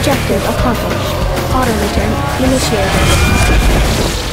Objective accomplished. Auto return initiated.